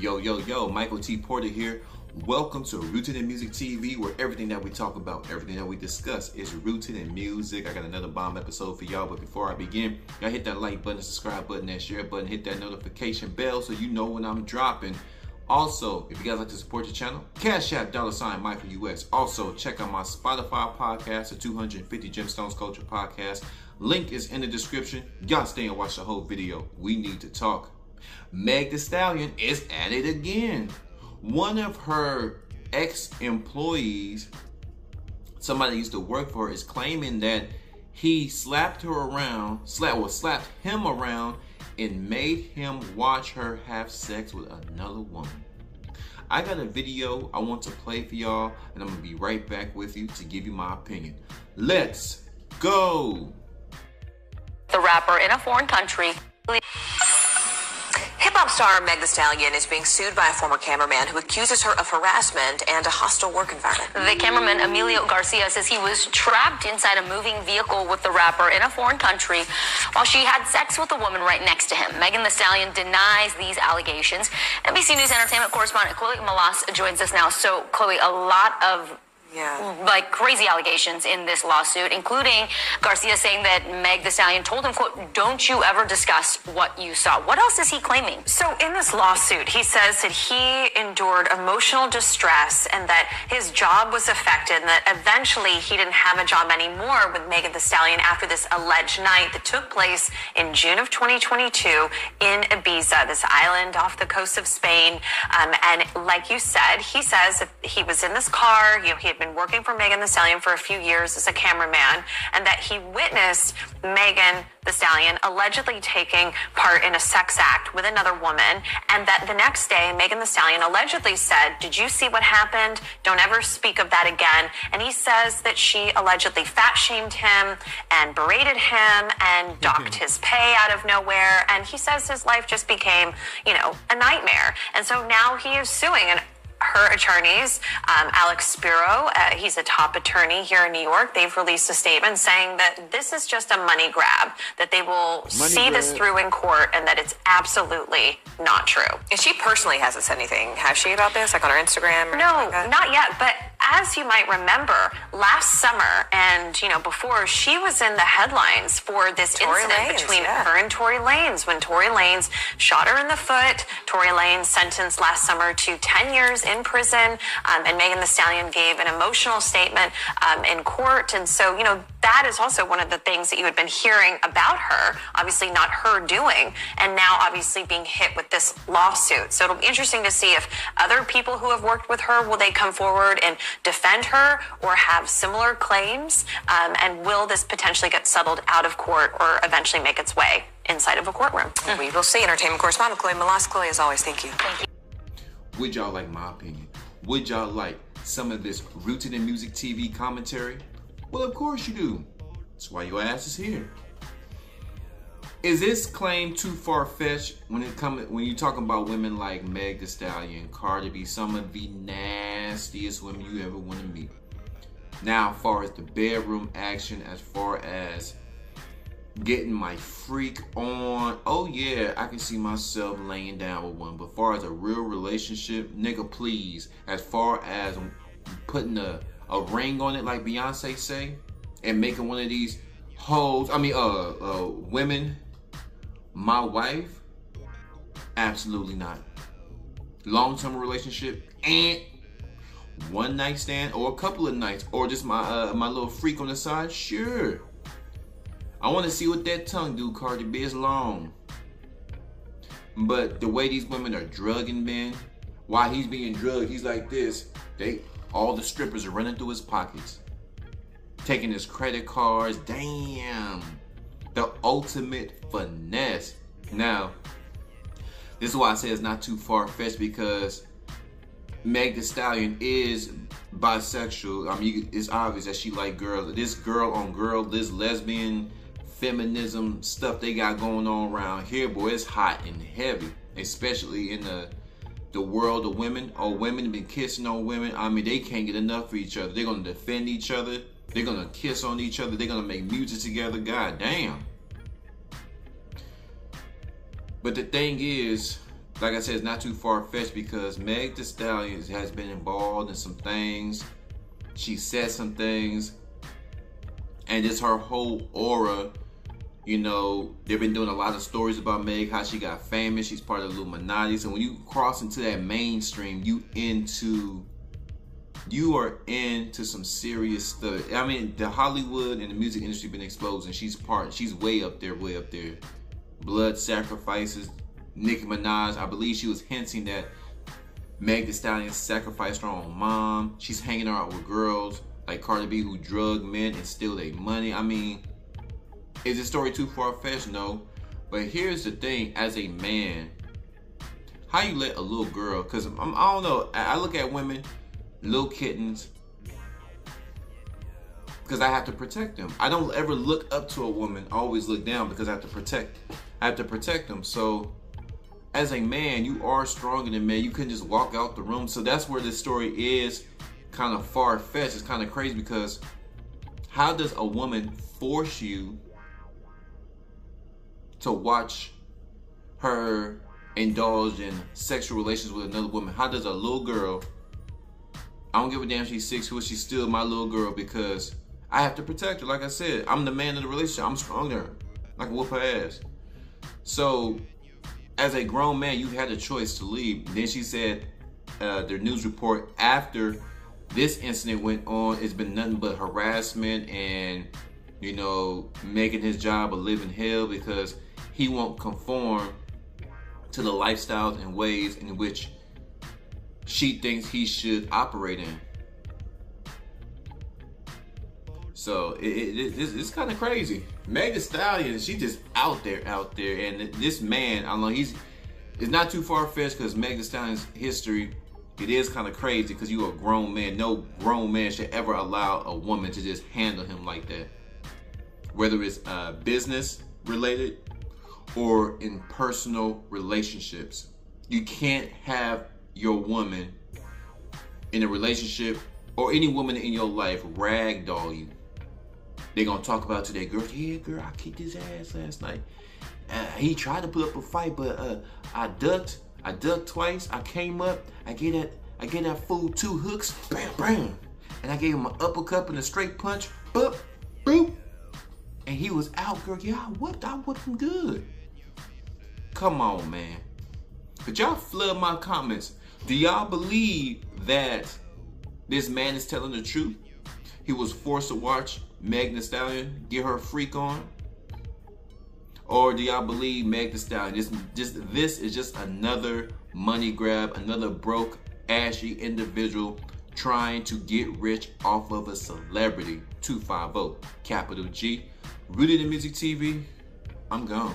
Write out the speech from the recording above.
Yo, yo, yo, Michael T. Porter here. Welcome to Rooted in Music TV, where everything that we talk about, everything that we discuss is rooted in music. I got another bomb episode for y'all, but before I begin, y'all hit that like button, subscribe button, that share button, hit that notification bell so you know when I'm dropping. Also, if you guys like to support the channel, Cash App dollar sign Michael US. Also, check out my Spotify podcast, the 250 Gemstones Culture podcast. Link is in the description. Y'all stay and watch the whole video. We need to talk. Meg Thee Stallion is at it again. One of her ex-employees, somebody used to work for is claiming that he slapped her around, slapped or slapped him around, and made him watch her have sex with another woman. I got a video I want to play for y'all, and I'm gonna be right back with you to give you my opinion. Let's go. The rapper in a foreign country. Hop star Meg Thee Stallion is being sued by a former cameraman who accuses her of harassment and a hostile work environment. The cameraman Emilio Garcia says he was trapped inside a moving vehicle with the rapper in a foreign country while she had sex with a woman right next to him. Megan Thee Stallion denies these allegations. NBC News entertainment correspondent Chloe Melas joins us now. So, Chloe, a lot of Yeah. like crazy allegations in this lawsuit, including Garcia saying that Meg Thee Stallion told him, "quote Don't you ever discuss what you saw." What else is he claiming? So, in this lawsuit, he says that he endured emotional distress and that his job was affected, and that eventually he didn't have a job anymore with Megan Thee Stallion after this alleged night that took place in June of 2022 in Ibiza, this island off the coast of Spain. Um, and like you said, he says that he was in this car, you know, he had been working for Megan Thee Stallion for a few years as a cameraman, and that he witnessed Megan Thee Stallion allegedly taking part in a sex act with another woman, and that the next day, Megan Thee Stallion allegedly said, Did you see what happened? Don't ever speak of that again. And he says that she allegedly fat shamed him and berated him and mm-hmm. docked his pay out of nowhere. And he says his life just became, you know, a nightmare. And so now he is suing. And her attorneys, um, Alex Spiro, uh, he's a top attorney here in New York. They've released a statement saying that this is just a money grab, that they will see this through in court, and that it's absolutely not true. And she personally hasn't said anything, has she, about this? Like on her Instagram? Or No, like not yet. But as you might remember, last summer and you know before, she was in the headlines for this Tory incident Lanez, between yeah. her and Tory Lanez when Tory Lanez shot her in the foot. Tory Lanez sentenced last summer to 10 years in prison, um, and Megan Thee Stallion gave an emotional statement um, in court. And so, you know, that is also one of the things that you had been hearing about her. Obviously, not her doing, and now obviously being hit with this lawsuit. So it'll be interesting to see if other people who have worked with her will they come forward and defend her or have similar claims, um, and will this potentially get settled out of court or eventually make its way inside of a courtroom? We will see. Entertainment correspondent Chloe Melas. Chloe, as always, thank you. thank you. Would y'all like my opinion? Would y'all like some of this rooted in music TV commentary? Well, of course you do. That's why your ass is here. Is this claim too far fetched when it comes when you talking about women like Meg Thee Stallion, Cardi B, some of the nastiest women you ever want to meet? Now, as far as the bedroom action, as far as getting my freak on. Oh yeah, I can see myself laying down with one. But far as a real relationship, nigga, please. As far as putting a, a ring on it, like Beyonce say, and making one of these hoes, I mean, uh, uh, women, my wife, absolutely not. Long term relationship and one night stand or a couple of nights or just my uh, my little freak on the side, sure. I want to see what that tongue do, Cardi B. It's long. But the way these women are drugging men, while he's being drugged, he's like this. They all the strippers are running through his pockets, taking his credit cards. Damn, the ultimate finesse. Now, this is why I say it's not too far fetched because Meg Thee Stallion is bisexual. I mean, it's obvious that she like girls. This girl on girl, this lesbian feminism stuff they got going on around here, boy, it's hot and heavy, especially in the the world of women. Oh, women been kissing on women. I mean, they can't get enough for each other. They're gonna defend each other. They're gonna kiss on each other. They're gonna make music together. God damn. But the thing is, like I said, it's not too far fetched because Meg Thee Stallion has been involved in some things. She said some things, and just her whole aura. You know, they've been doing a lot of stories about Meg, how she got famous. She's part of the Illuminati. So when you cross into that mainstream, you into you are into some serious stuff. I mean, the Hollywood and the music industry been exposed, and she's part. She's way up there, way up there. Blood sacrifices. Nicki Minaj, I believe she was hinting that Meg Thee Stallion sacrificed her own mom. She's hanging out with girls like Cardi B who drug men and steal their money. I mean, is the story too far fetched? No. But here's the thing: as a man, how you let a little girl? Because I don't know. I look at women little kittens because I have to protect them. I don't ever look up to a woman. I always look down because I have to protect. I have to protect them. So, as a man, you are stronger than men. You couldn't just walk out the room. So that's where this story is kind of far fetched. It's kind of crazy because how does a woman force you to watch her indulge in sexual relations with another woman? How does a little girl I don't give a damn she's six foot. She's still my little girl because I have to protect her. Like I said, I'm the man of the relationship. I'm stronger. I can whoop her ass. So, as a grown man, you had a choice to leave. Then she said, uh, news report after this incident went on, it's been nothing but harassment and, you know, making his job a living hell because he won't conform to the lifestyles and ways in which she thinks he should operate in. So it, it, it's, it's kind of crazy. Meg Thee Stallion, she just out there, out there, and this man, I don't know, he's it's not too far fetched because Meg Thee Stallion's history, it is kind of crazy because you're a grown man. No grown man should ever allow a woman to just handle him like that, whether it's uh, business related or in personal relationships. You can't have your woman in a relationship or any woman in your life ragdoll you. They're gonna talk about today, girl, yeah, girl, I kicked his ass last night. Uh, he tried to put up a fight, but uh, I ducked. I ducked twice. I came up. I get that. I get that fool two hooks. Bam, bam. And I gave him an uppercut and a straight punch. Boop, boop. And he was out, girl. Yeah, I whooped. I whooped him good. Come on, man. Could y'all flood my comments do y'all believe that this man is telling the truth? He was forced to watch Meg Thee Stallion get her freak on? Or do y'all believe Meg Thee Stallion? This, just, this is just another money grab, another broke, ashy individual trying to get rich off of a celebrity. 250, capital G. Rooted in Music TV, I'm gone.